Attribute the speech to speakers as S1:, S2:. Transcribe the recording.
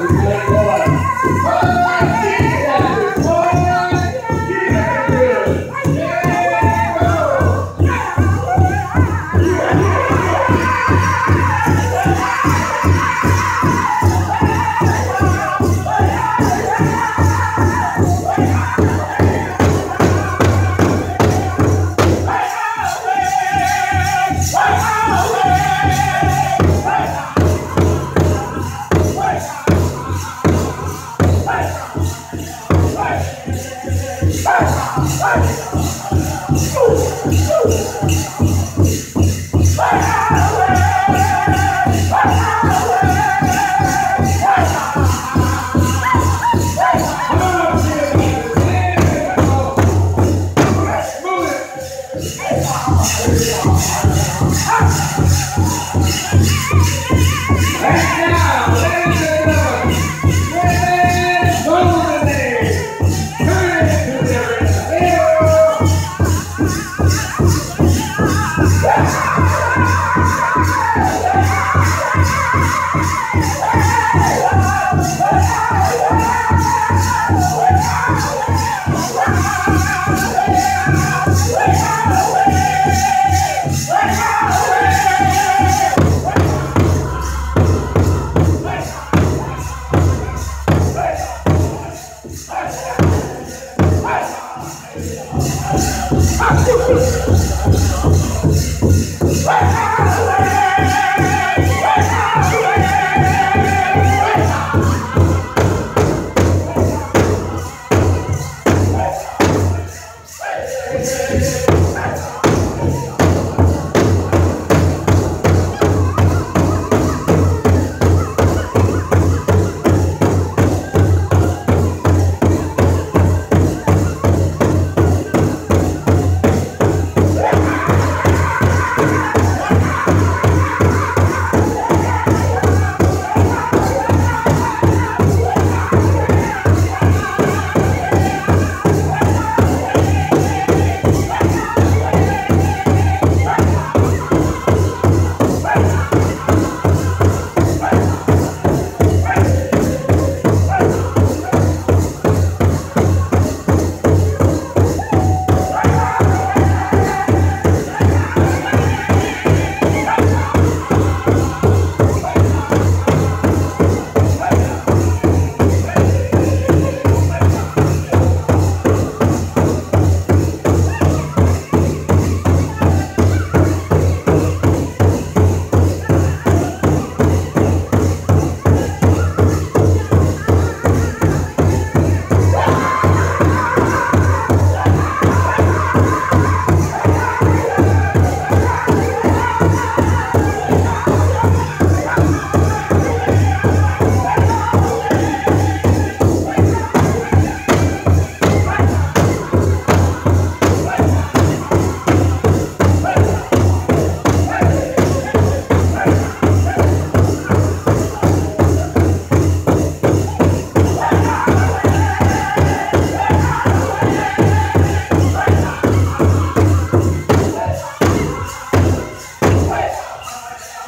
S1: Vai, vai, vai. Hey! Thank you.